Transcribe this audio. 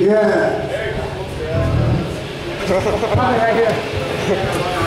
Yeah. right here.